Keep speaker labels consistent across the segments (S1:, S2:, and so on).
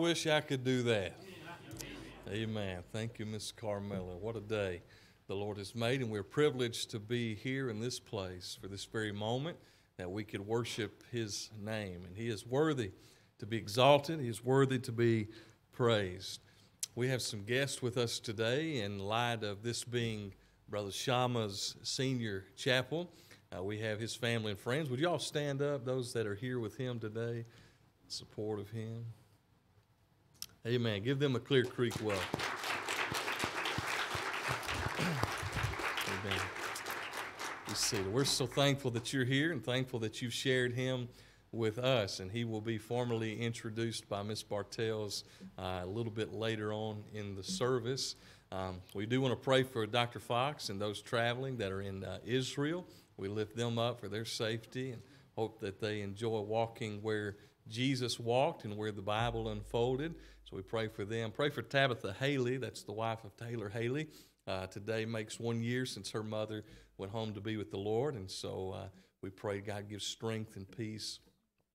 S1: Wish I could do that. Amen. Thank you, Miss Carmela. What a day the Lord has made, and we're privileged to be here in this place for this very moment that we could worship His name. And He is worthy to be exalted, He is worthy to be praised. We have some guests with us today in light of this being Brother Shamma's senior chapel. Uh, we have his family and friends. Would you all stand up, those that are here with him today, in support of him? Amen. Give them a Clear Creek well. Amen. Be seated. We're so thankful that you're here and thankful that you've shared him with us, and he will be formally introduced by Miss Bartels uh, a little bit later on in the service. Um, we do want to pray for Dr. Fox and those traveling that are in uh, Israel. We lift them up for their safety and hope that they enjoy walking where Jesus walked and where the Bible unfolded. So we pray for them. Pray for Tabitha Haley, that's the wife of Taylor Haley. Uh, today makes one year since her mother went home to be with the Lord. And so uh, we pray God gives strength and peace.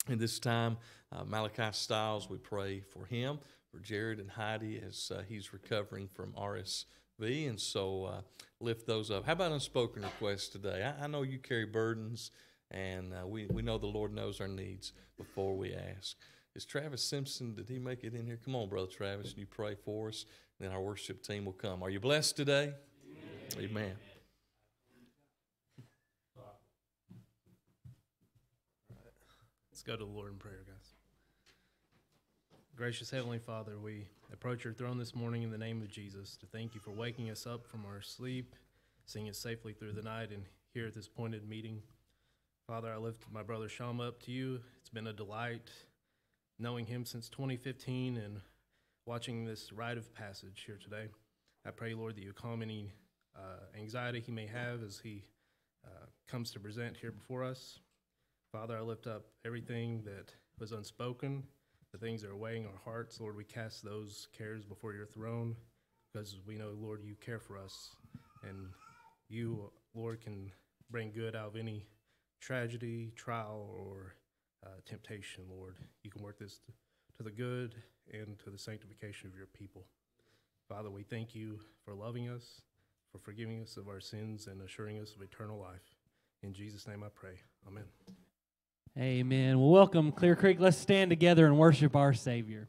S1: In this time, uh, Malachi Stiles, we pray for him, for Jared and Heidi as uh, he's recovering from RSV. And so uh, lift those up. How about unspoken requests today? I, I know you carry burdens, and uh, we, we know the Lord knows our needs before we ask. Is Travis Simpson, did he make it in here? Come on, Brother Travis, and you pray for us, and then our worship team will come. Are you blessed today? Amen. Amen.
S2: Let's go to the Lord in prayer, guys. Gracious Heavenly Father, we approach your throne this morning in the name of Jesus to thank you for waking us up from our sleep, seeing us safely through the night, and here at this pointed meeting. Father, I lift my brother Shamma up to you. It's been a delight knowing him since 2015 and watching this rite of passage here today. I pray, Lord, that you calm any uh, anxiety he may have as he uh, comes to present here before us. Father, I lift up everything that was unspoken, the things that are weighing our hearts. Lord, we cast those cares before your throne because we know, Lord, you care for us. And you, Lord, can bring good out of any tragedy, trial, or uh, temptation, Lord. You can work this to, to the good and to the sanctification of your people. Father, we thank you for loving us, for forgiving us of our sins, and assuring us of eternal life. In Jesus' name I pray. Amen.
S3: Amen. Well, welcome, Clear Creek. Let's stand together and worship our Savior.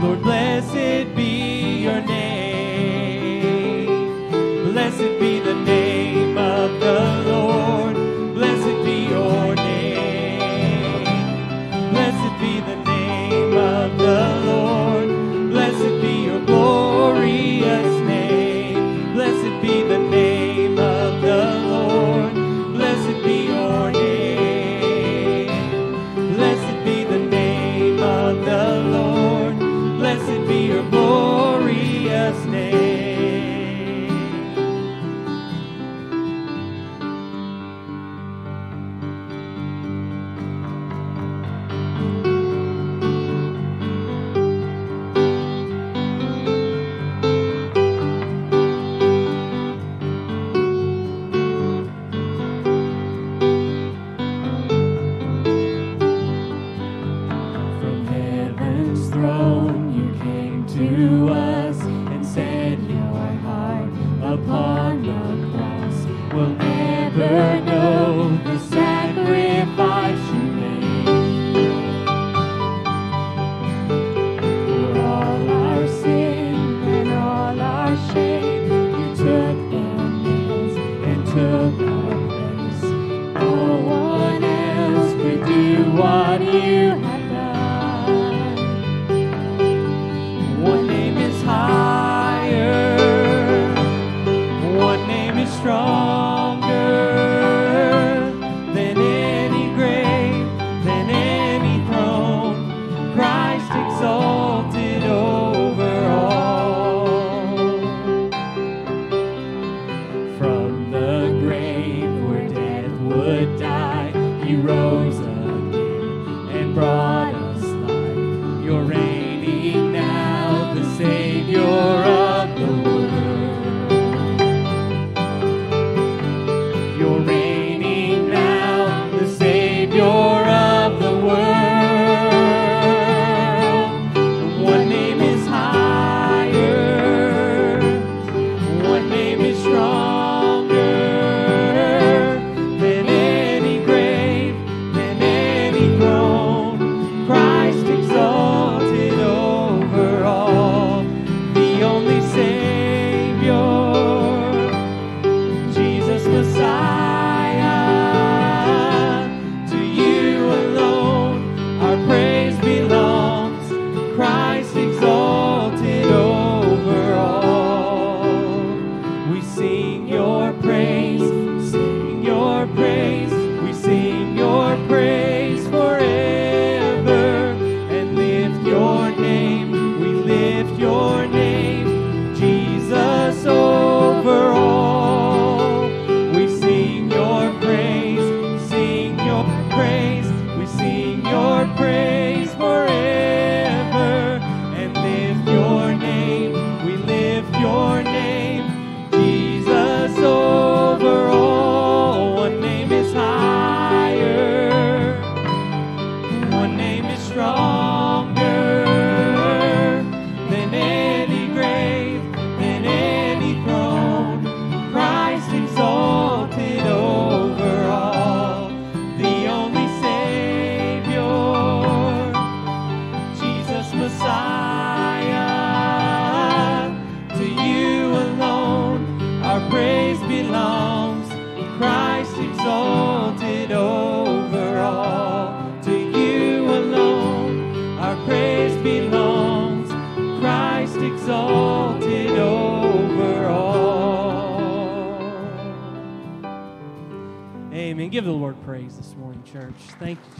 S3: Lord, blessed be your name. Blessed be the name.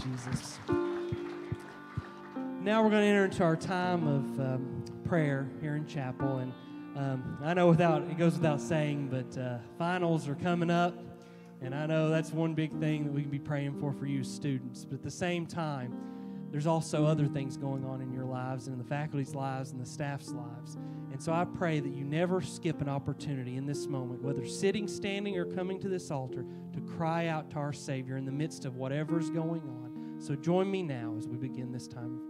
S3: Jesus. Now we're going to enter into our time of um, prayer here in chapel, and um, I know without it goes without saying, but uh, finals are coming up, and I know that's one big thing that we can be praying for for you students. But at the same time, there's also other things going on in your lives and in the faculty's lives and the staff's lives. And so I pray that you never skip an opportunity in this moment, whether sitting, standing, or coming to this altar, to cry out to our Savior in the midst of whatever's going on. So join me now as we begin this time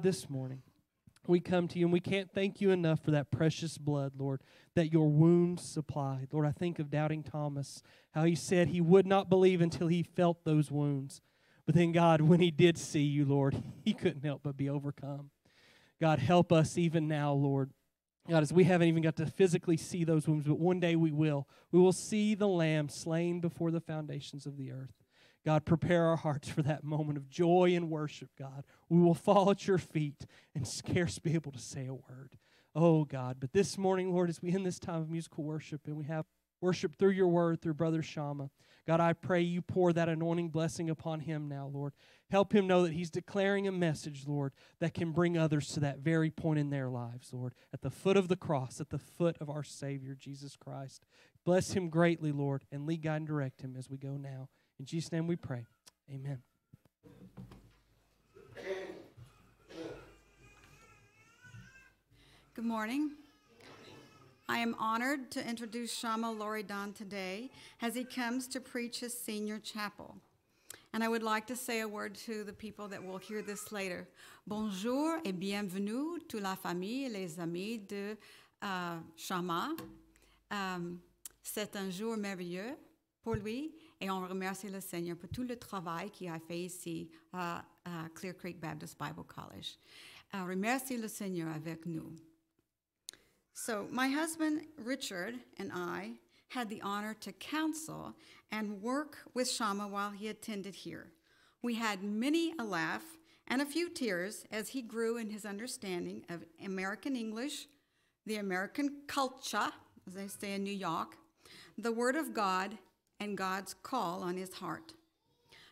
S3: God, this morning, we come to you and we can't thank you enough for that precious blood, Lord, that your wounds supplied. Lord, I think of doubting Thomas, how he said he would not believe until he felt those wounds. But then, God, when he did see you, Lord, he couldn't help but be overcome. God, help us even now, Lord. God, as we haven't even got to physically see those wounds, but one day we will. We will see the Lamb slain before the foundations of the earth. God, prepare our hearts for that moment of joy and worship, God. We will fall at your feet and scarce be able to say a word. Oh, God. But this morning, Lord, as we end this time of musical worship and we have worship through your word, through Brother Shamma, God, I pray you pour that anointing blessing upon him now, Lord. Help him know that he's declaring a message, Lord, that can bring others to that very point in their lives, Lord, at the foot of the cross, at the foot of our Savior, Jesus Christ. Bless him greatly, Lord, and lead, guide, and direct him as we go now. In Jesus' name we pray. Amen.
S4: Good morning. I am honored to introduce Shamma Lorredan today as he comes to preach his senior chapel. And I would like to say a word to the people that will hear this later. Bonjour et bienvenue to la famille et les amis de uh, Shamma. Um, C'est un jour merveilleux pour lui et on remercie le Seigneur pour tout le travail qu'il a fait ici à, à Clear Creek Baptist Bible College. Uh, remercie le Seigneur avec nous. So, my husband Richard and I had the honor to counsel and work with Shamma while he attended here. We had many a laugh and a few tears as he grew in his understanding of American English, the American culture, as they say in New York, the Word of God, and God's call on his heart.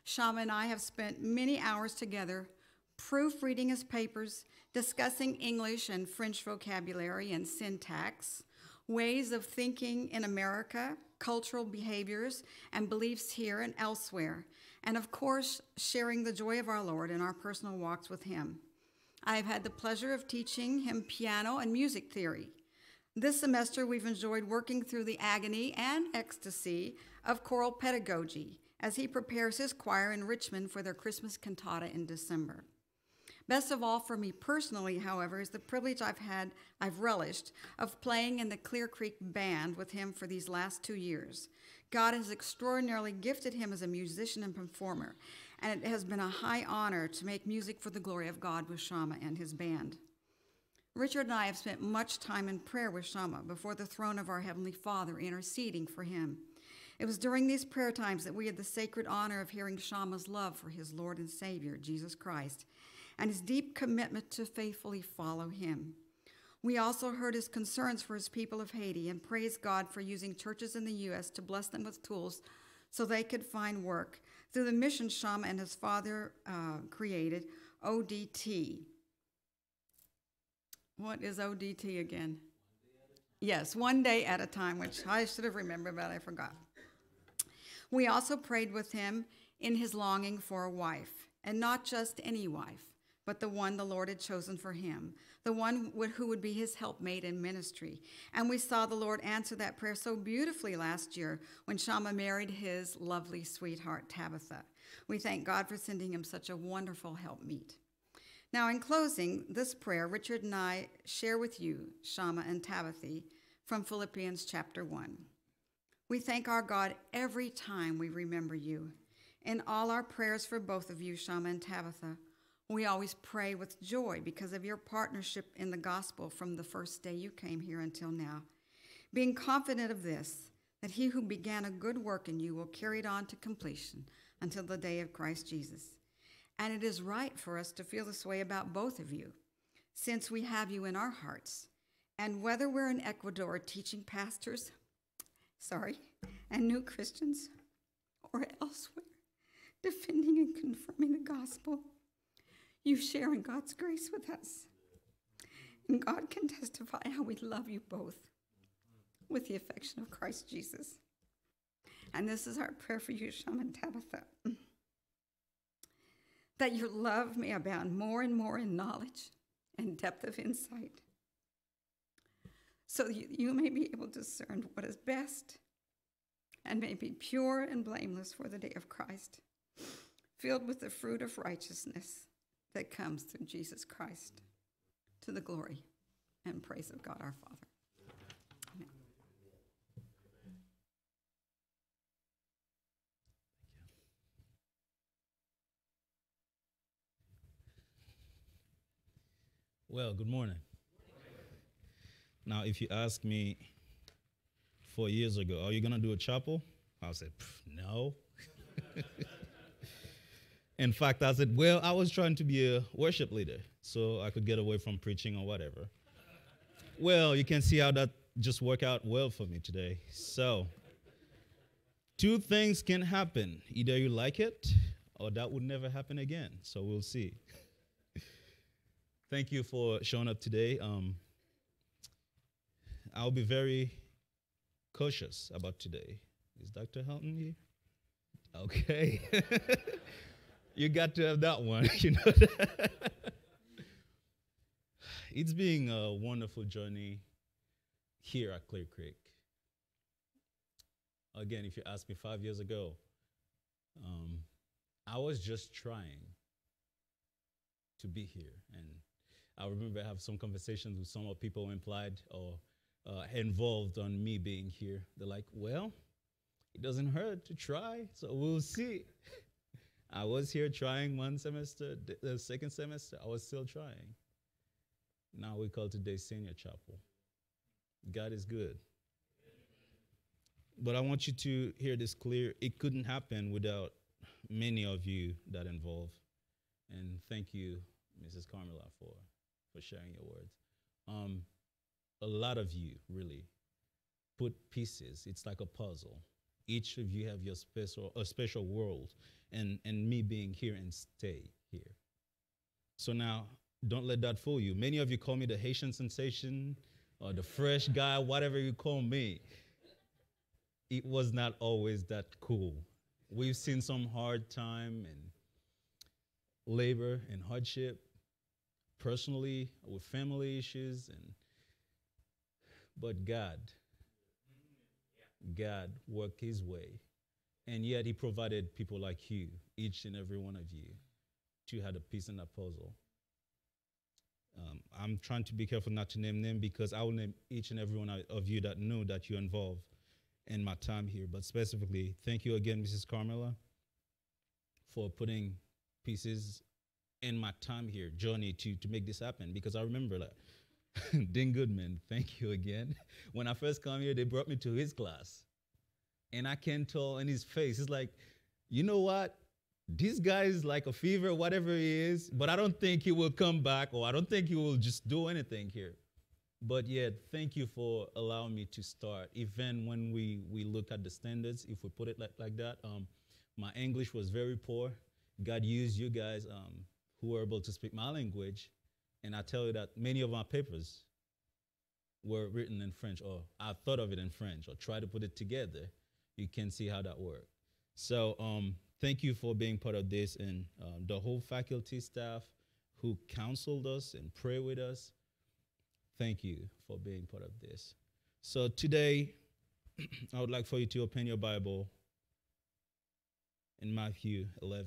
S4: Shamma and I have spent many hours together proofreading his papers, discussing English and French vocabulary and syntax, ways of thinking in America, cultural behaviors and beliefs here and elsewhere, and of course, sharing the joy of our Lord in our personal walks with Him. I have had the pleasure of teaching him piano and music theory. This semester, we've enjoyed working through the agony and ecstasy of choral pedagogy as he prepares his choir in Richmond for their Christmas cantata in December. Best of all for me personally, however, is the privilege I've had, I've relished, of playing in the Clear Creek Band with him for these last two years. God has extraordinarily gifted him as a musician and performer, and it has been a high honor to make music for the glory of God with Shamma and his band. Richard and I have spent much time in prayer with Shamma before the throne of our Heavenly Father, interceding for him. It was during these prayer times that we had the sacred honor of hearing Shamma's love for his Lord and Savior, Jesus Christ, and his deep commitment to faithfully follow him. We also heard his concerns for his people of Haiti and praised God for using churches in the U.S. to bless them with tools so they could find work through the mission Shamma and his father uh, created, ODT. What is ODT again? Yes, one day at a time, which I should have remembered, but I forgot. We also prayed with him in his longing for a wife, and not just any wife, but the one the Lord had chosen for him, the one who would be his helpmate in ministry. And we saw the Lord answer that prayer so beautifully last year when Shamma married his lovely sweetheart, Tabitha. We thank God for sending him such a wonderful helpmeet. Now, in closing this prayer, Richard and I share with you, Shamma and Tabitha, from Philippians chapter 1. We thank our God every time we remember you. In all our prayers for both of you, Shamma and Tabitha, we always pray with joy because of your partnership in the gospel from the first day you came here until now. Being confident of this, that he who began a good work in you will carry it on to completion until the day of Christ Jesus. And it is right for us to feel this way about both of you, since we have you in our hearts. And whether we're in Ecuador teaching pastors, sorry, and new Christians, or elsewhere, defending and confirming the gospel, you share in God's grace with us. And God can testify how we love you both with the affection of Christ Jesus. And this is our prayer for you, Shaman Tabitha. that your love may abound more and more in knowledge and depth of insight, so that you, may be able to discern what is best and may be pure and blameless for the day of Christ, filled with the fruit of righteousness that comes through Jesus Christ, to the glory and praise of God our Father. Amen.
S5: Well, good morning. Now, if you ask me four years ago, are you going to do a chapel? I'll say, no. In fact, I said, well, I was trying to be a worship leader so I could get away from preaching or whatever. Well, you can see how that just worked out well for me today. So, two things can happen either you like it or that would never happen again. So, we'll see. Thank you for showing up today. Um, I'll be very cautious about today. Is Dr. Helton here? Okay. you got to have that one. you know it's been a wonderful journey here at Clear Creek. Again, if you asked me five years ago, um, I was just trying to be here. And I remember I have some conversations with some of people implied or uh, involved on me being here. They're like, well, it doesn't hurt to try, so we'll see. I was here trying one semester, the second semester, I was still trying. Now we call today Senior Chapel. God is good. But I want you to hear this clear. It couldn't happen without many of you that involved. And thank you, Mrs. Carmela, for, for sharing your words. Um, a lot of you really put pieces. It's like a puzzle. Each of you have your special a special world, and and me being here and stay here. So now, don't let that fool you. Many of you call me the Haitian sensation or the fresh guy, whatever you call me. It was not always that cool. We've seen some hard time and labor and hardship personally with family issues and but God, God worked his way. And yet he provided people like you, each and every one of you, to have a piece in that puzzle. Um, I'm trying to be careful not to name them because I will name each and every one of you that know that you're involved in my time here. But specifically, thank you again, Mrs. Carmela, for putting pieces in my time here, journey to, to make this happen. Because I remember that Dean Goodman, thank you again. When I first come here, they brought me to his class. And I can tell in his face, he's like, you know what? This guy is like a fever, whatever he is, but I don't think he will come back or I don't think he will just do anything here. But yet, thank you for allowing me to start. Even when we, we look at the standards, if we put it like, like that, um, my English was very poor. God used you guys um, who were able to speak my language and I tell you that many of our papers were written in French, or I thought of it in French, or try to put it together. You can see how that worked. So um, thank you for being part of this, and um, the whole faculty staff who counseled us and pray with us. Thank you for being part of this. So today, I would like for you to open your Bible in Matthew 11,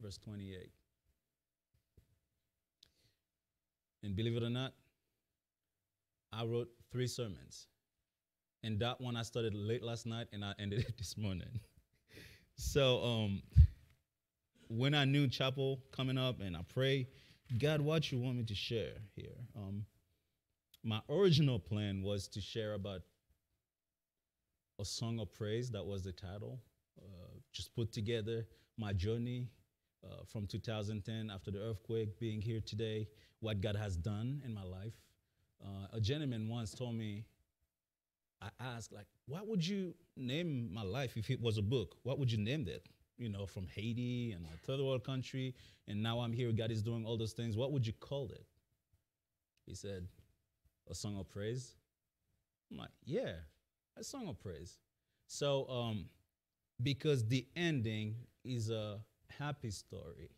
S5: verse 28. And believe it or not, I wrote three sermons. And that one I started late last night and I ended it this morning. so um, when I knew chapel coming up and I pray, God, what you want me to share here? Um, my original plan was to share about a song of praise. That was the title. Uh, just put together my journey uh, from 2010 after the earthquake, being here today, what God has done in my life. Uh, a gentleman once told me, I asked, like, what would you name my life if it was a book? What would you name that? You know, from Haiti and a third world country, and now I'm here, God is doing all those things. What would you call it? He said, A song of praise. I'm like, yeah, a song of praise. So, um, because the ending is a happy story.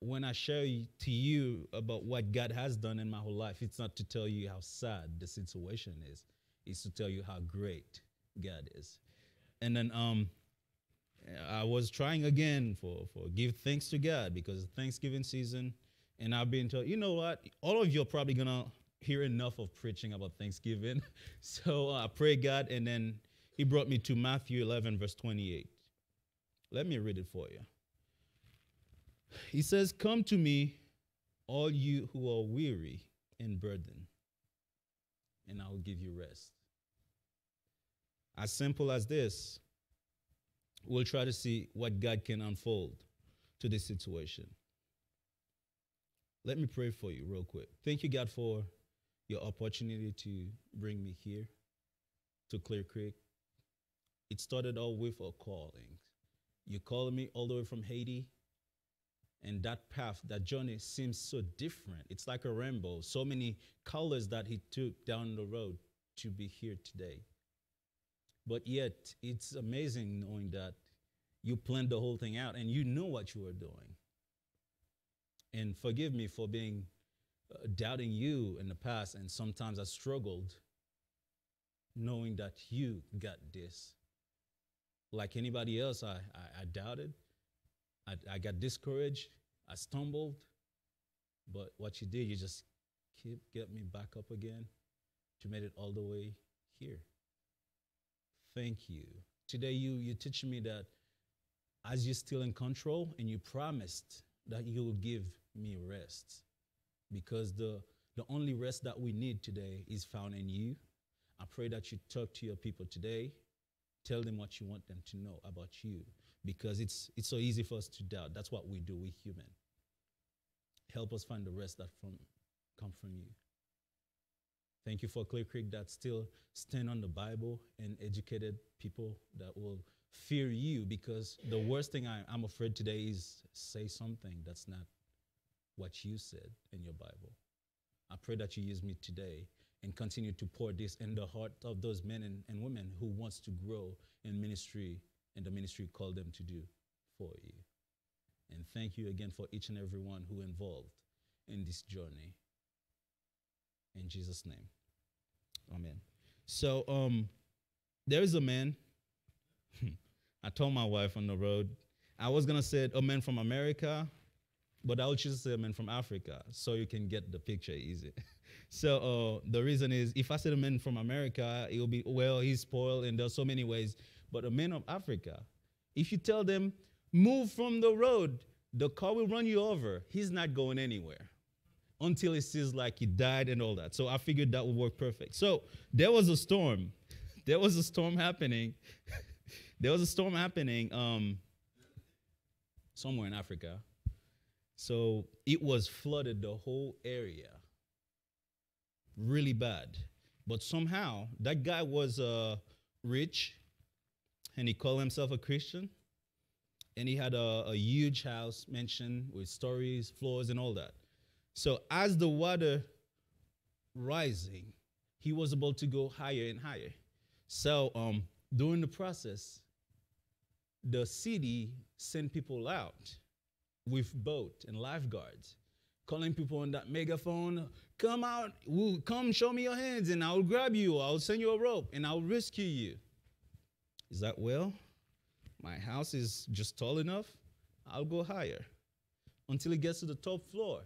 S5: When I share to you about what God has done in my whole life, it's not to tell you how sad the situation is. It's to tell you how great God is. And then um, I was trying again for, for give thanks to God because Thanksgiving season, and I've been told, you know what? All of you are probably gonna hear enough of preaching about Thanksgiving. So uh, I pray God, and then He brought me to Matthew 11, verse 28. Let me read it for you. He says, Come to me, all you who are weary and burdened, and I will give you rest. As simple as this, we'll try to see what God can unfold to this situation. Let me pray for you, real quick. Thank you, God, for your opportunity to bring me here to Clear Creek. It started all with a calling. You called me all the way from Haiti, and that path, that journey seems so different. It's like a rainbow, so many colors that He took down the road to be here today. But yet, it's amazing knowing that you planned the whole thing out and you knew what you were doing. And forgive me for being uh, doubting you in the past, and sometimes I struggled knowing that you got this. Like anybody else, I, I, I doubted, I, I got discouraged, I stumbled. But what you did, you just keep get me back up again. You made it all the way here. Thank you. Today you you teach me that as you're still in control and you promised that you will give me rest. Because the the only rest that we need today is found in you. I pray that you talk to your people today. Tell them what you want them to know about you. Because it's it's so easy for us to doubt. That's what we do, we human. Help us find the rest that from come from you. Thank you for Clear Creek that still stand on the Bible and educated people that will fear you because the worst thing I, I'm afraid today is say something that's not what you said in your Bible. I pray that you use me today and continue to pour this in the heart of those men and, and women who wants to grow in ministry and the ministry called them to do for you. And thank you again for each and every one who involved in this journey. In Jesus' name. Amen. So um there is a man. I told my wife on the road, I was gonna say a man from America, but I would choose to say a man from Africa so you can get the picture easy. so uh, the reason is if I said a man from America, it will be well, he's spoiled and there's so many ways. But a man of Africa, if you tell them, move from the road, the car will run you over. He's not going anywhere until he sees like he died and all that. So I figured that would work perfect. So there was a storm. There was a storm happening. there was a storm happening um, somewhere in Africa. So it was flooded the whole area really bad. But somehow that guy was uh, rich and he called himself a Christian. And he had a, a huge house mansion with stories, floors, and all that. So as the water rising, he was able to go higher and higher. So um, during the process, the city sent people out with boat and lifeguards, calling people on that megaphone, come out, come show me your hands, and I'll grab you, I'll send you a rope, and I'll rescue you. Is that well? My house is just tall enough. I'll go higher until it gets to the top floor.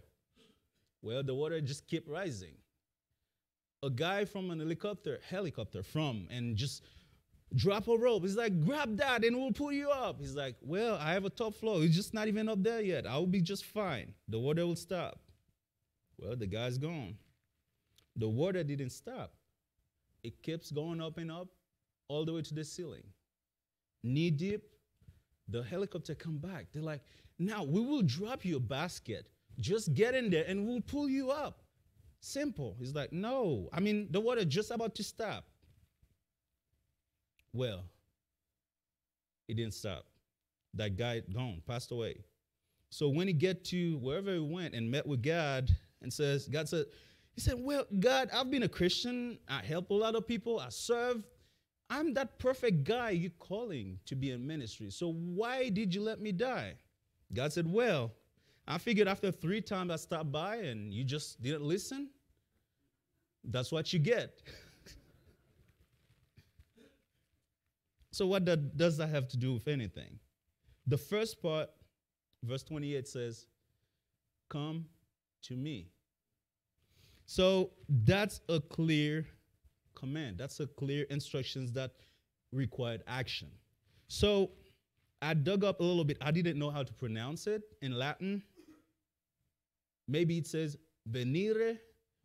S5: Well, the water just kept rising. A guy from an helicopter, helicopter from, and just drop a rope. He's like, grab that and we'll pull you up. He's like, well, I have a top floor. It's just not even up there yet. I'll be just fine. The water will stop. Well, the guy's gone. The water didn't stop. It keeps going up and up all the way to the ceiling. Knee deep, the helicopter come back. They're like, now we will drop you a basket. Just get in there and we'll pull you up. Simple. He's like, no. I mean, the water just about to stop. Well, it didn't stop. That guy gone, passed away. So when he get to wherever he went and met with God and says, God said, he said, well, God, I've been a Christian. I help a lot of people. I serve. I'm that perfect guy you're calling to be in ministry. So why did you let me die? God said, well, I figured after three times I stopped by and you just didn't listen, that's what you get. so, what that, does that have to do with anything? The first part, verse 28 says, Come to me. So, that's a clear command. That's a clear instructions that required action. So, I dug up a little bit. I didn't know how to pronounce it in Latin. Maybe it says venire,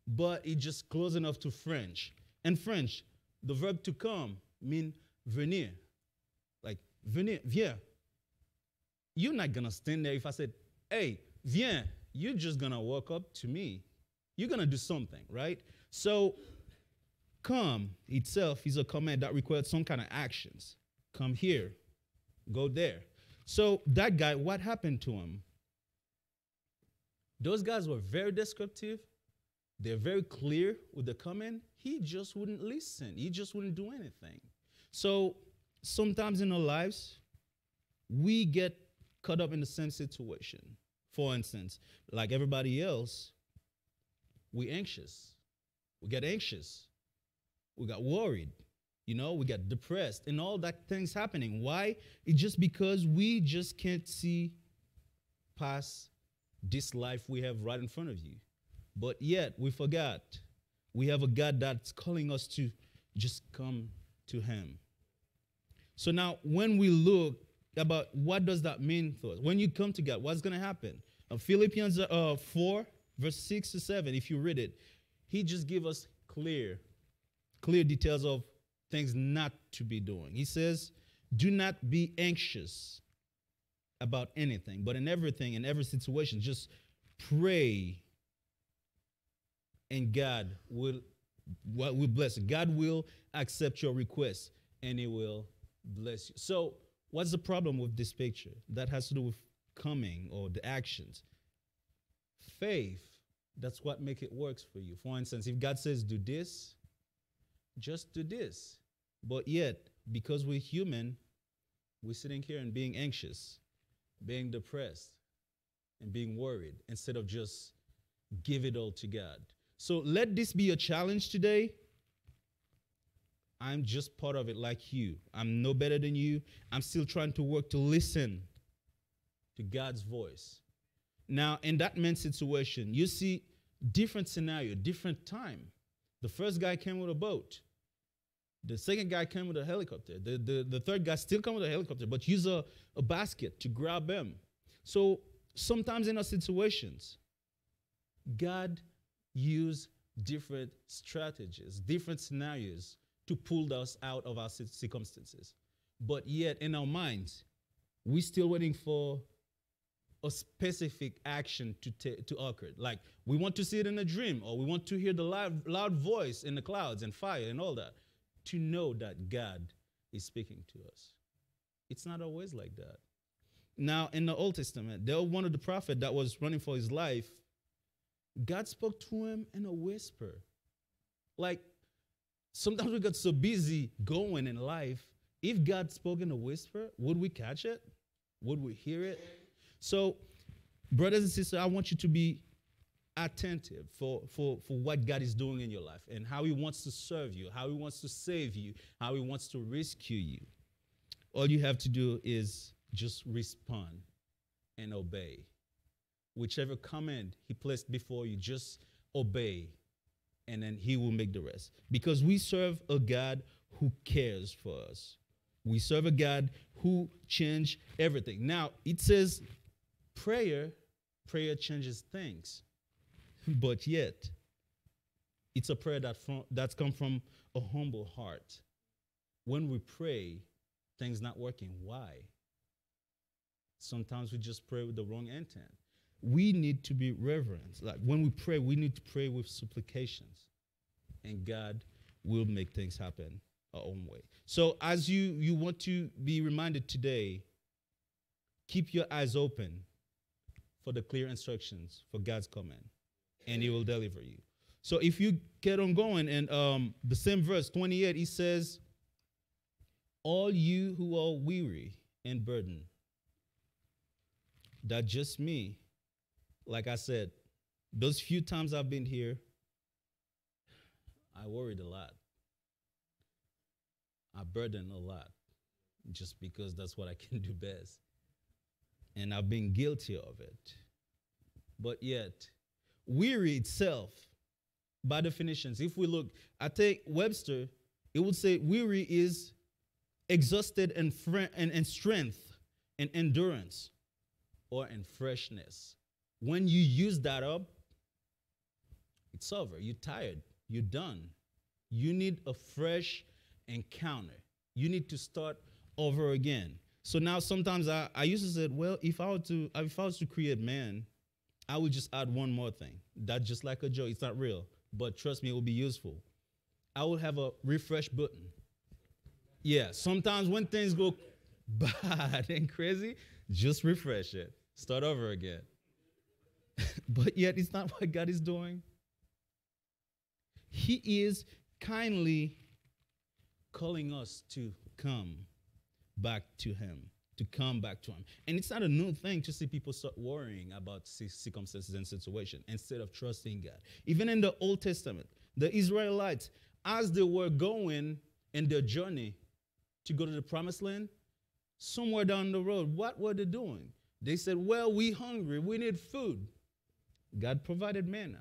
S5: but it's just close enough to French. In French, the verb to come mean venir. Like venir, viens. You're not gonna stand there if I said, hey, viens. You're just gonna walk up to me. You're gonna do something, right? So come itself is a command that requires some kind of actions. Come here, go there. So that guy, what happened to him? Those guys were very descriptive. They're very clear with the command. He just wouldn't listen. He just wouldn't do anything. So sometimes in our lives, we get caught up in the same situation. For instance, like everybody else, we anxious. We get anxious. We got worried. You know, we got depressed and all that things happening. Why? It's just because we just can't see past this life we have right in front of you. But yet we forgot we have a God that's calling us to just come to Him. So now, when we look about what does that mean for us, when you come to God, what's going to happen? Uh, Philippians uh, 4, verse 6 to 7, if you read it, He just give us clear, clear details of things not to be doing. He says, "Do not be anxious about anything, but in everything, in every situation, just pray, and God will what will bless you. God will accept your request, and He will bless you. So, what's the problem with this picture? That has to do with coming or the actions. Faith. That's what make it works for you. For instance, if God says do this, just do this. But yet, because we're human, we're sitting here and being anxious being depressed and being worried instead of just give it all to God. So let this be a challenge today. I'm just part of it like you. I'm no better than you. I'm still trying to work to listen to God's voice. Now, in that man situation, you see different scenario, different time. The first guy came with a boat. The second guy came with a helicopter. The, the, the third guy still came with a helicopter, but use a, a basket to grab them. So sometimes in our situations, God use different strategies, different scenarios to pull us out of our circumstances. But yet in our minds, we're still waiting for a specific action to, ta- to occur. Like we want to see it in a dream, or we want to hear the loud, loud voice in the clouds and fire and all that to know that God is speaking to us. It's not always like that. Now, in the Old Testament, there was one of the prophet that was running for his life. God spoke to him in a whisper. Like sometimes we got so busy going in life. If God spoke in a whisper, would we catch it? Would we hear it? So, brothers and sisters, I want you to be attentive for, for, for what God is doing in your life and how He wants to serve you, how He wants to save you, how He wants to rescue you. All you have to do is just respond and obey. Whichever command He placed before you, just obey, and then He will make the rest. Because we serve a God who cares for us. We serve a God who changed everything. Now, it says prayer, prayer changes things. But yet, it's a prayer that from, that's come from a humble heart. When we pray, things not working. Why? Sometimes we just pray with the wrong intent. We need to be reverent. Like when we pray, we need to pray with supplications, and God will make things happen our own way. So as you you want to be reminded today, keep your eyes open for the clear instructions for God's command and he will deliver you. So if you get on going, and um, the same verse 28, he says, All you who are weary and burdened, that just me, like I said, those few times I've been here, I worried a lot. I burdened a lot just because that's what I can do best. And I've been guilty of it. But yet, weary itself, by definitions, if we look, I take Webster, it would say weary is exhausted and, fre- and, and strength and endurance or in freshness. When you use that up, it's over. You're tired. You're done. You need a fresh encounter. You need to start over again. So now sometimes I, I used to say, well, if I were to if I was to create man, I would just add one more thing. That's just like a joke. It's not real. But trust me, it will be useful. I would have a refresh button. Yeah, sometimes when things go bad and crazy, just refresh it. Start over again. but yet, it's not what God is doing. He is kindly calling us to come back to Him, to come back to Him. And it's not a new thing to see people start worrying about circumstances and situation instead of trusting God. Even in the Old Testament, the Israelites, as they were going in their journey to go to the promised land, somewhere down the road, what were they doing? They said, Well, we hungry, we need food. God provided manna.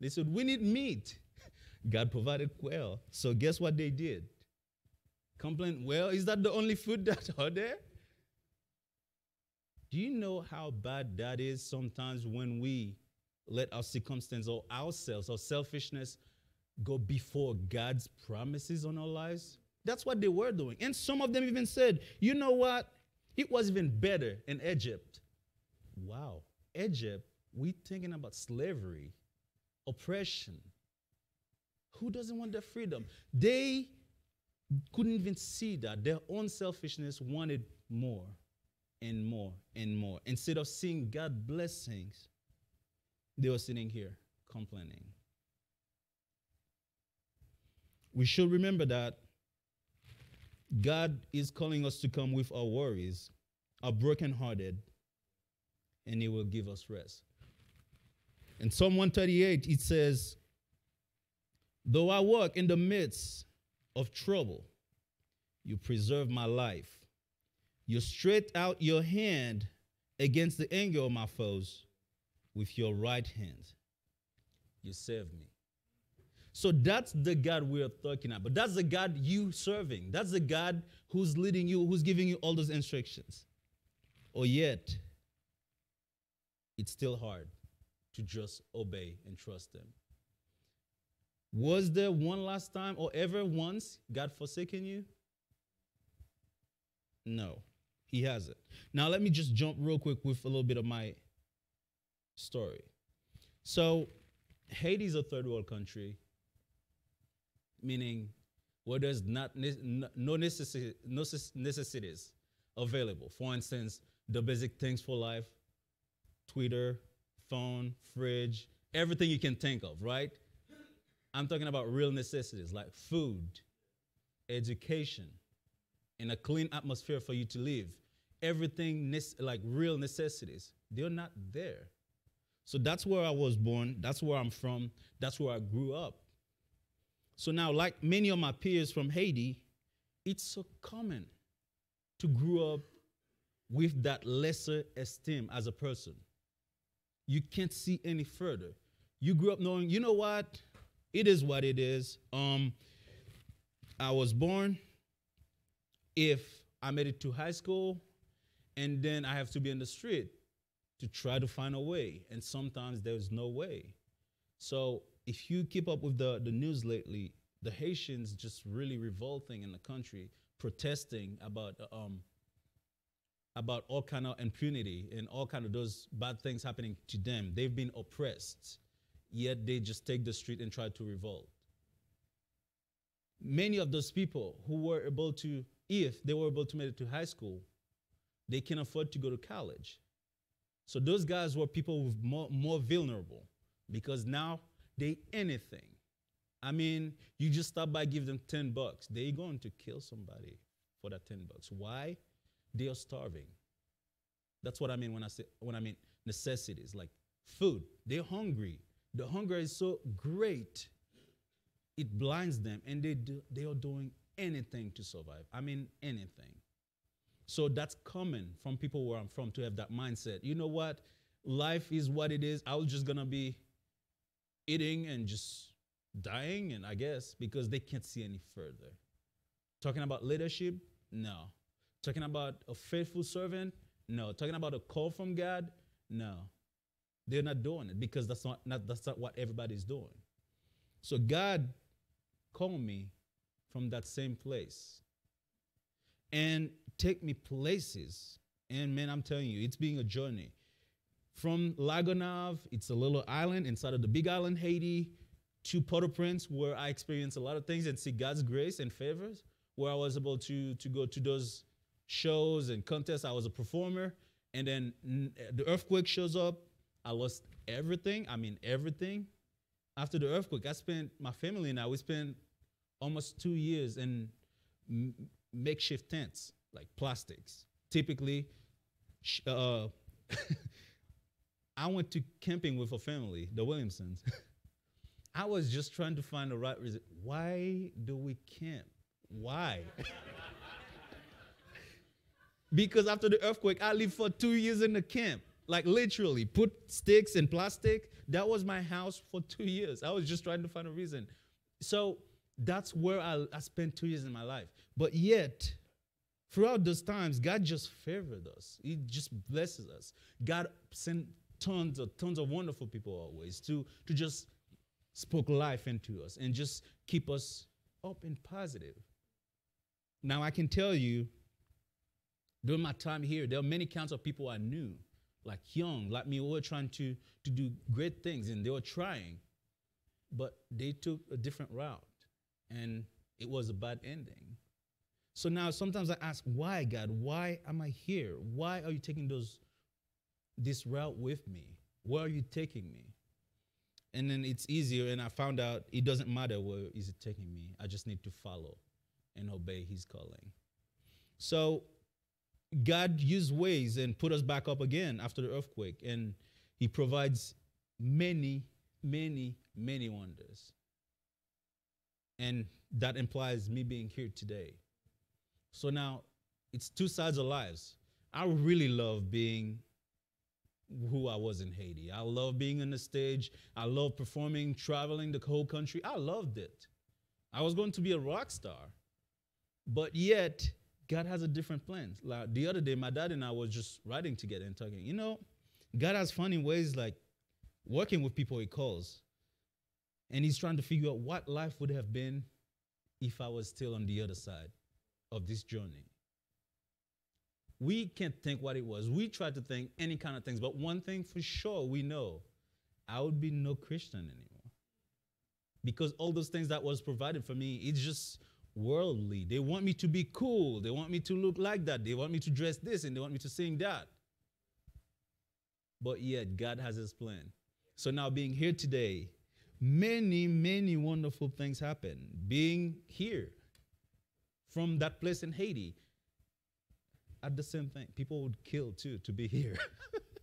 S5: They said, We need meat. God provided quail. So guess what they did? Complain, well, is that the only food that's out there? Do you know how bad that is sometimes when we let our circumstance or ourselves or selfishness go before God's promises on our lives? That's what they were doing. And some of them even said, you know what? It was even better in Egypt. Wow. Egypt, we thinking about slavery, oppression. Who doesn't want their freedom? They couldn't even see that. Their own selfishness wanted more and more and more. Instead of seeing God blessings, they were sitting here complaining. We should remember that God is calling us to come with our worries, our brokenhearted, and He will give us rest. In Psalm 138, it says, Though I walk in the midst of trouble, you preserve my life. You stretch out your hand against the anger of my foes. With your right hand, you serve me. So that's the God we're talking about. But that's the God you serving. That's the God who's leading you, who's giving you all those instructions. Or yet, it's still hard to just obey and trust them. Was there one last time or ever once God forsaken you? No, He hasn't. Now, let me just jump real quick with a little bit of my story. So, Haiti is a third world country, meaning where there's not no, necessi- no necessities available. For instance, the basic things for life Twitter, phone, fridge, everything you can think of, right? I'm talking about real necessities like food, education, and a clean atmosphere for you to live. Everything like real necessities, they're not there. So that's where I was born. That's where I'm from. That's where I grew up. So now, like many of my peers from Haiti, it's so common to grow up with that lesser esteem as a person. You can't see any further. You grew up knowing, you know what? It is what it is. Um, I was born. If I made it to high school, and then I have to be in the street to try to find a way, and sometimes there's no way. So if you keep up with the, the news lately, the Haitians just really revolting in the country, protesting about um, about all kind of impunity and all kind of those bad things happening to them. They've been oppressed, yet they just take the street and try to revolt. Many of those people who were able to, if they were able to make it to high school, they can afford to go to college. So those guys were people more, more vulnerable because now they anything. I mean, you just stop by, give them 10 bucks. They're going to kill somebody for that 10 bucks. Why? They are starving. That's what I mean when I say when I mean necessities, like food. They're hungry. The hunger is so great, it blinds them, and they do, they are doing anything to survive. I mean, anything. So that's common from people where I'm from to have that mindset. You know what? Life is what it is. I was just gonna be eating and just dying, and I guess because they can't see any further. Talking about leadership? No. Talking about a faithful servant? No. Talking about a call from God? No. They're not doing it because that's not, not that's not what everybody's doing. So God called me from that same place and take me places. And man, I'm telling you, it's being a journey. From La Gonâve, it's a little island inside of the big island, Haiti, to Port-au-Prince, where I experienced a lot of things and see God's grace and favors, where I was able to, to go to those shows and contests. I was a performer. And then the earthquake shows up. I lost everything. I mean, everything. After the earthquake, I spent, my family and I, we spent almost two years in makeshift tents, like plastics. Typically, uh, I went to camping with a family, the Williamsons. I was just trying to find the right reason. Why do we camp? Why? because after the earthquake, I lived for two years in the camp. Like literally, put sticks and plastic. That was my house for two years. I was just trying to find a reason. So that's where I, I spent two years in my life. But yet, throughout those times, God just favored us. He just blesses us. God sent tons of tons of wonderful people always to, to just spoke life into us and just keep us up and positive. Now I can tell you, during my time here, there are many counts of people I knew, like young, like me, who were trying to, to do great things, and they were trying, but they took a different route, and it was a bad ending. So now sometimes I ask, why, God? Why am I here? Why are you taking those this route with me? Where are you taking me? And then it's easier, and I found out it doesn't matter where is it taking me. I just need to follow and obey his calling. So God used ways and put us back up again after the earthquake, and he provides many, many, many wonders. And that implies me being here today. So now it's two sides of lives. I really love being who I was in Haiti. I love being on the stage. I love performing, traveling the whole country. I loved it. I was going to be a rock star. But yet, God has a different plan. Like the other day, my dad and I was just riding together and talking. You know, God has funny ways like working with people he calls. And he's trying to figure out what life would have been if I was still on the other side of this journey. We can't think what it was. We try to think any kind of things, but one thing for sure we know I would be no Christian anymore. Because all those things that was provided for me, it's just worldly. They want me to be cool. They want me to look like that. They want me to dress this and they want me to sing that. But yet, God has His plan. So now, being here today, many, many wonderful things happen. Being here from that place in Haiti, at the same thing, people would kill too to be here.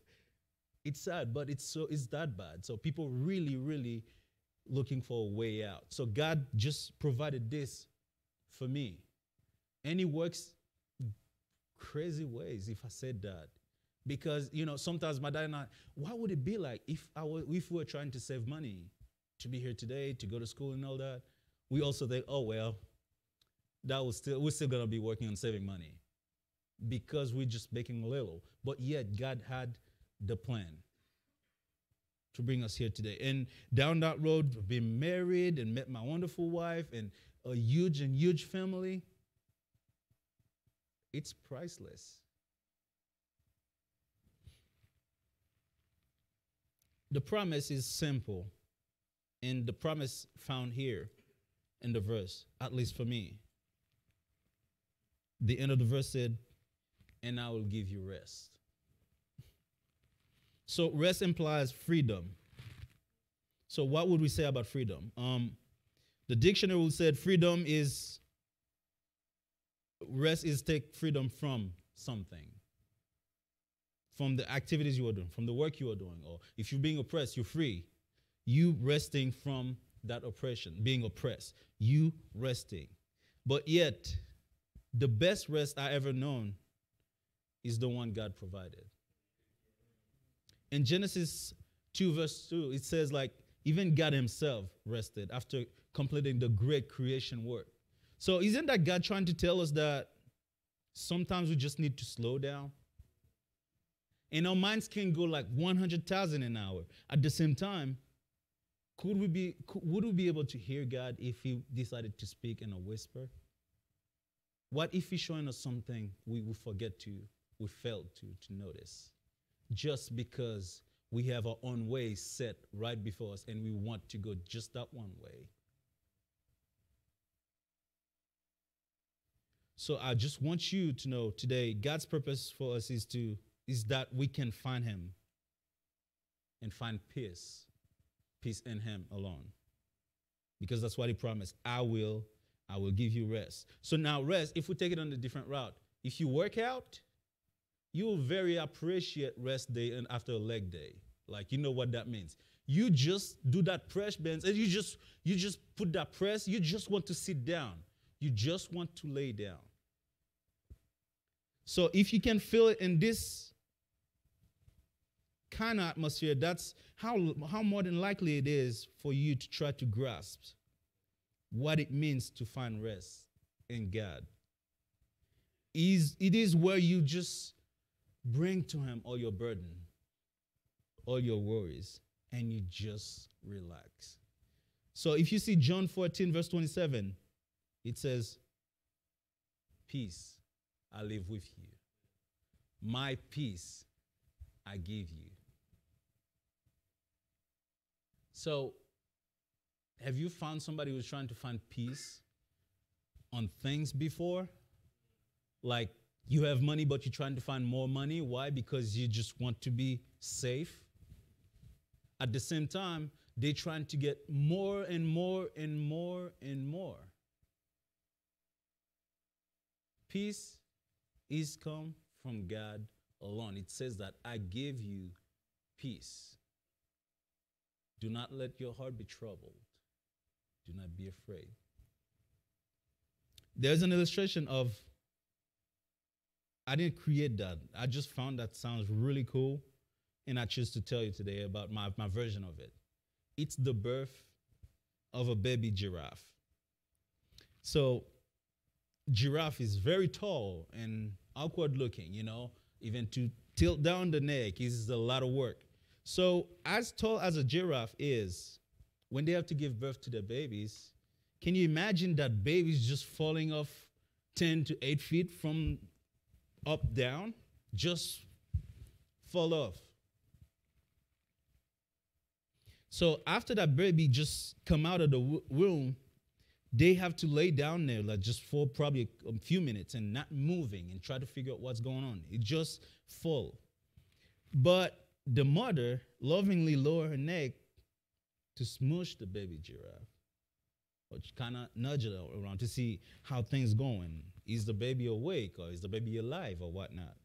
S5: it's sad, but it's so it's that bad. So people really, really looking for a way out. So God just provided this for me. And he works crazy ways if I said that. Because, you know, sometimes my dad and I, what would it be like if I were, if we were trying to save money to be here today, to go to school and all that? We also think, oh well, that was still we're still gonna be working on saving money. Because we're just making a little. But yet God had the plan to bring us here today. And down that road, I've been married and met my wonderful wife and a huge and huge family. It's priceless. The promise is simple, and the promise found here in the verse, at least for me. The end of the verse said, And I will give you rest. So, rest implies freedom. So, what would we say about freedom? Um, the dictionary will said freedom is rest is take freedom from something from the activities you are doing, from the work you are doing, or if you're being oppressed, you're free. You resting from that oppression, being oppressed, you resting. But yet, the best rest I ever known is the one God provided. In Genesis 2, verse 2, it says, like, even God Himself rested after completing the great creation work. So, isn't that God trying to tell us that sometimes we just need to slow down? And our minds can go like 100,000 an hour. At the same time, could we be, could, would we be able to hear God if He decided to speak in a whisper? What if He's showing us something we, we forget to, we failed to, to notice? Just because we have our own way set right before us and we want to go just that one way. So I just want you to know today God's purpose for us is to is that we can find him and find peace peace in him alone. Because that's what he promised. I will I will give you rest. So now rest if we take it on a different route. If you work out, you will very appreciate rest day and after a leg day. Like you know what that means. You just do that press bends and you just you just put that press, you just want to sit down. You just want to lay down. So if you can feel it in this kind of atmosphere, that's how, how more than likely it is for you to try to grasp what it means to find rest in God. Is it is where you just bring to him all your burden, all your worries, and you just relax. So if you see John 14, verse 27, it says, Peace I live with you. My peace I give you. So, have you found somebody who's trying to find peace on things before? Like you have money, but you're trying to find more money. Why? Because you just want to be safe. At the same time, they're trying to get more and more and more and more. Peace is come from God alone. It says that I give you peace. Do not let your heart be troubled. Do not be afraid. There's an illustration of, I didn't create that. I just found that sounds really cool. And I choose to tell you today about my, my version of it. It's the birth of a baby giraffe. So, giraffe is very tall and awkward looking, you know, even to tilt down the neck is a lot of work. So, as tall as a giraffe is, when they have to give birth to their babies, can you imagine that babies just falling off 10 to 8 feet from up down? Just fall off. So after that baby just come out of the womb, they have to lay down there like just for probably a few minutes and not moving and try to figure out what's going on. It just fall. But the mother lovingly lower her neck to smush the baby giraffe or kind of nudge it around to see how things going. Is the baby awake or is the baby alive or whatnot?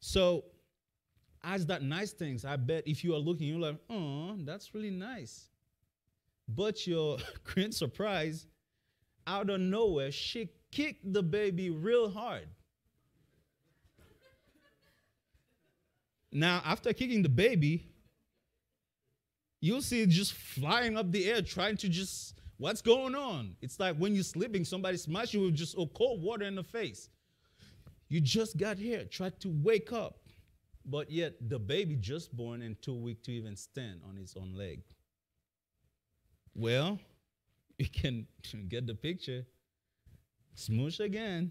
S5: So as that nice things, I bet if you are looking, you're like, oh, that's really nice. But your great surprise, out of nowhere, she kicked the baby real hard. Now, after kicking the baby, you'll see it just flying up the air, trying to just, what's going on? It's like when you're sleeping, somebody smash you with just a cold water in the face. You just got here, try to wake up. But yet, the baby just born and too weak to even stand on his own leg. Well, you can get the picture. Smoosh again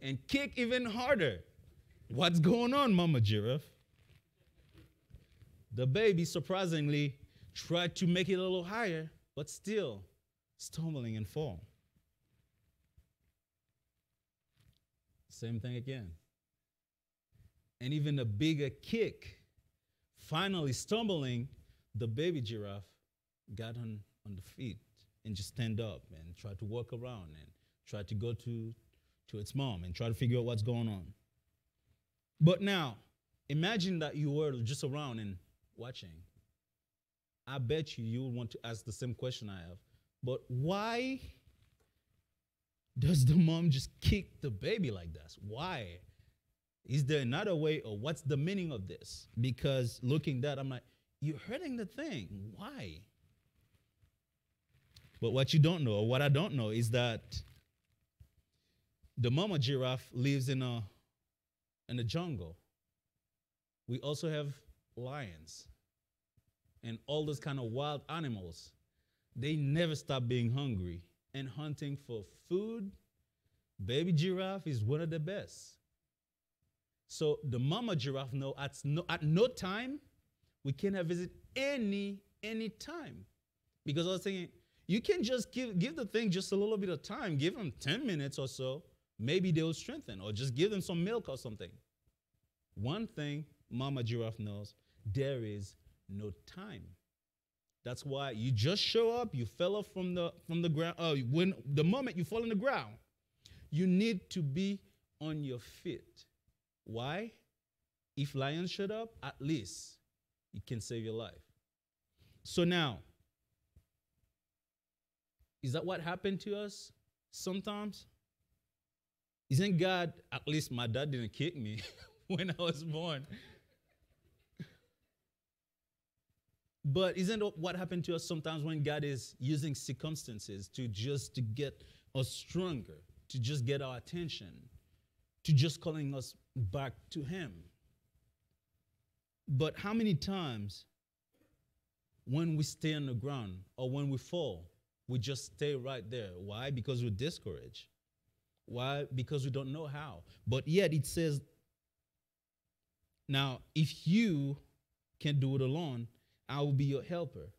S5: and kick even harder. What's going on, Mama Giraffe? The baby surprisingly tried to make it a little higher, but still stumbling and fall. Same thing again. And even a bigger kick. Finally stumbling, the baby giraffe got on, on the feet and just stand up and try to walk around and try to go to, to its mom and try to figure out what's going on. But now, imagine that you were just around and watching. I bet you you want to ask the same question I have. But why does the mom just kick the baby like this? Why? Is there another way, or what's the meaning of this? Because looking that, I'm like, you're hurting the thing. Why? But what you don't know, or what I don't know, is that the mama giraffe lives in a in a jungle. We also have lions and all those kind of wild animals. They never stop being hungry and hunting for food. Baby giraffe is one of the best. So the mama giraffe know at no, at no time we can have visit any any time because I was thinking you can just give give the thing just a little bit of time, give them ten minutes or so, maybe they will strengthen, or just give them some milk or something. One thing Mama Giraffe knows there is no time. That's why you just show up, you fell off from the from the ground. Uh, when the moment you fall on the ground, you need to be on your feet. Why? If lions showed up, at least it can save your life. So now, is that what happened to us sometimes? Isn't God, at least my dad didn't kick me when I was born. But isn't what happened to us sometimes when God is using circumstances to just to get us stronger, to just get our attention, to just calling us back to Him? But how many times when we stay on the ground or when we fall, we just stay right there? Why? Because we're discouraged. Why? Because we don't know how. But yet it says, now, if you can do it alone, I will be your helper.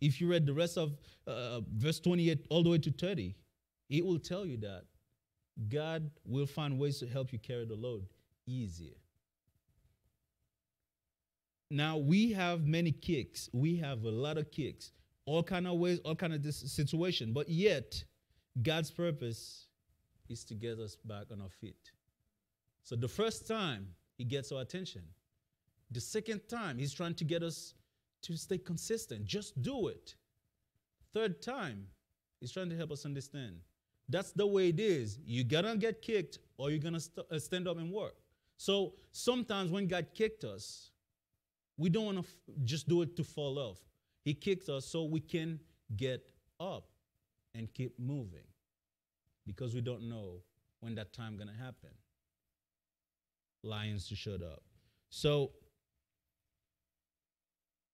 S5: If you read the rest of uh, verse 28 all the way to 30, it will tell you that God will find ways to help you carry the load easier. Now we have many kicks. We have a lot of kicks, all kind of ways, all kind of this situation. But yet, God's purpose is to get us back on our feet. So the first time, He gets our attention. The second time, He's trying to get us to stay consistent. Just do it. Third time, He's trying to help us understand. That's the way it is. You're gonna get kicked, or you're gonna st- uh, stand up and work. So sometimes when God kicked us, we don't want to f- just do it to fall off. He kicked us so we can get up and keep moving because we don't know when that time going to happen. Lions to shut up. So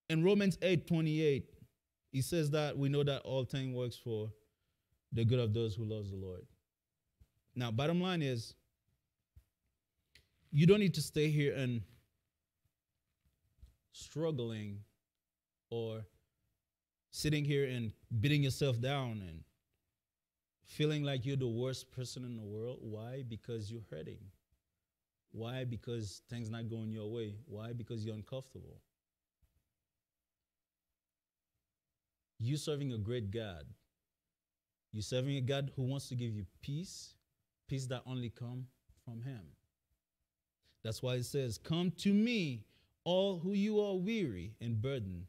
S5: in Romans 8 28, he says that we know that all things works for the good of those who loves the Lord. Now, bottom line is you don't need to stay here and struggling or sitting here and beating yourself down and feeling like you're the worst person in the world. Why? Because you're hurting. Why? Because things not going your way. Why? Because you're uncomfortable. You serving a great God. You serving a God who wants to give you peace, peace that only come from Him. That's why it says, "Come to me, all who you are weary and burdened,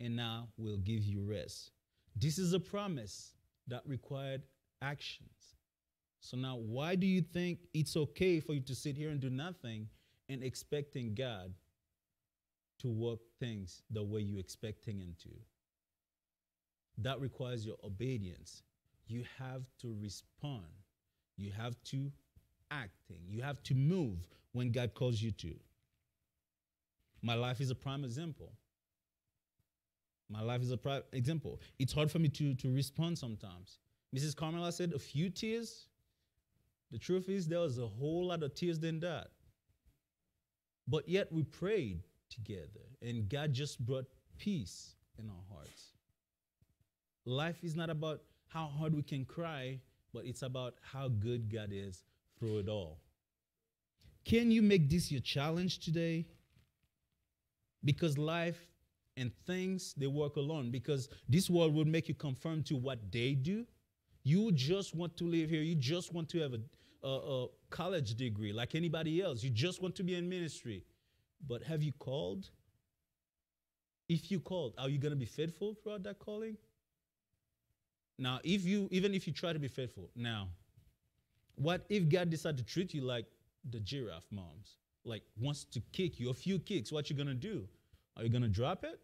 S5: and I will give you rest." This is a promise that required actions. So now, why do you think it's okay for you to sit here and do nothing and expecting God to work things the way you expecting Him to? That requires your obedience. You have to respond. You have to acting. You have to move when God calls you to. My life is a prime example. My life is a prime example. It's hard for me to, to respond sometimes. Mrs. Carmela said a few tears. The truth is, there was a whole lot of tears than that. But yet we prayed together, and God just brought peace in our hearts. Life is not about how hard we can cry, but it's about how good God is through it all. Can you make this your challenge today? Because life and things, they work alone. Because this world will make you conform to what they do. You just want to live here. You just want to have a, a, a college degree like anybody else. You just want to be in ministry. But have you called? If you called, are you going to be faithful throughout that calling? Now, if you even if you try to be faithful, now, what if God decided to treat you like the giraffe moms? Like wants to kick you a few kicks, what you gonna do? Are you gonna drop it?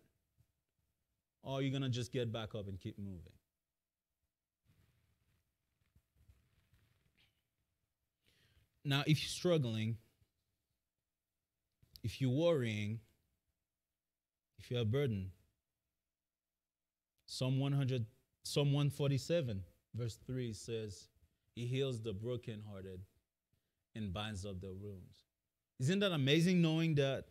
S5: Or are you gonna just get back up and keep moving? Now, if you're struggling, if you're worrying, if you're a burden, Psalm 100, Psalm 147, verse 3 says, He heals the brokenhearted and binds up their wounds. Isn't that amazing knowing that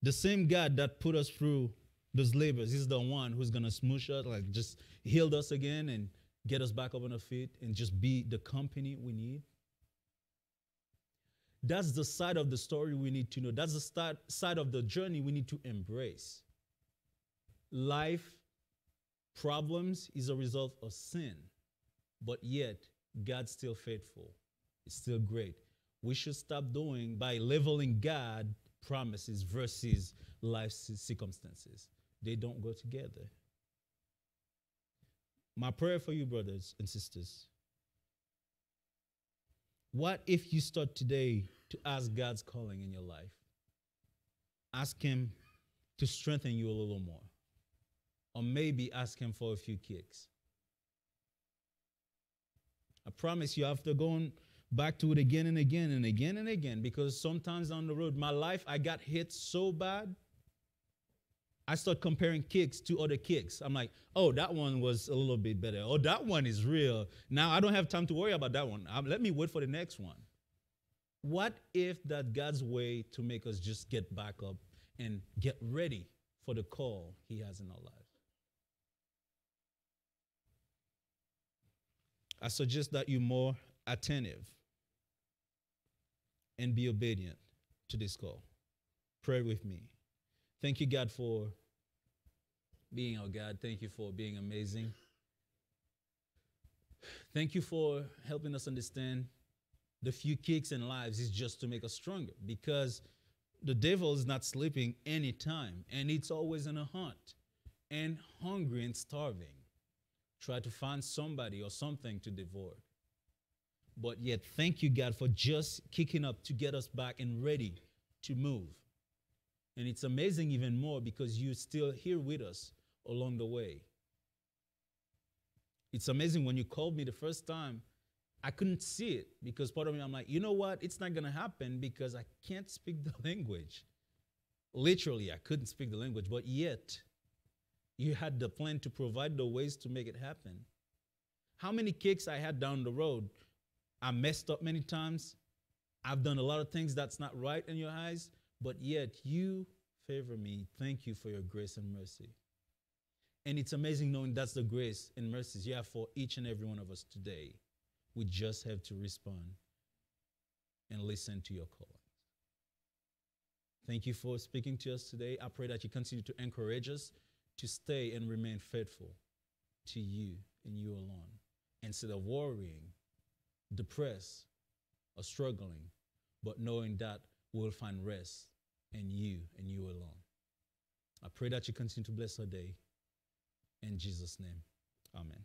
S5: the same God that put us through those labors is the one who's going to smoosh us, like just heal us again and get us back up on our feet and just be the company we need? That's the side of the story we need to know. That's the start, side of the journey we need to embrace. Life problems is a result of sin, but yet God's still faithful. It's still great. We should stop doing by leveling God promises versus life circumstances. They don't go together. My prayer for you, brothers and sisters. What if you start today to ask God's calling in your life? Ask Him to strengthen you a little more. Or maybe ask Him for a few kicks. I promise you, after going back to it again and again and again and again, because sometimes on the road, my life, I got hit so bad. I start comparing kicks to other kicks. I'm like, oh, that one was a little bit better. Oh, that one is real. Now I don't have time to worry about that one. Um, let me wait for the next one. What if that God's way to make us just get back up and get ready for the call He has in our lives? I suggest that you're more attentive and be obedient to this call. Pray with me. Thank you, God, for being our God. Thank you for being amazing. Thank you for helping us understand the few kicks in lives is just to make us stronger because the devil is not sleeping anytime and it's always in a hunt and hungry and starving. Try to find somebody or something to devour. But yet, thank you, God, for just kicking up to get us back and ready to move. And it's amazing even more because you're still here with us along the way. It's amazing when you called me the first time, I couldn't see it because part of me, I'm like, you know what? It's not going to happen because I can't speak the language. Literally, I couldn't speak the language, but yet you had the plan to provide the ways to make it happen. How many kicks I had down the road? I messed up many times. I've done a lot of things that's not right in your eyes, but yet you favor me. Thank you for your grace and mercy. And it's amazing knowing that's the grace and mercies you have for each and every one of us today. We just have to respond and listen to your calling. Thank you for speaking to us today. I pray that you continue to encourage us to stay and remain faithful to you and you alone instead of worrying, depressed, or struggling, but knowing that we'll find rest in you and you alone. I pray that you continue to bless our day. In Jesus' name, amen.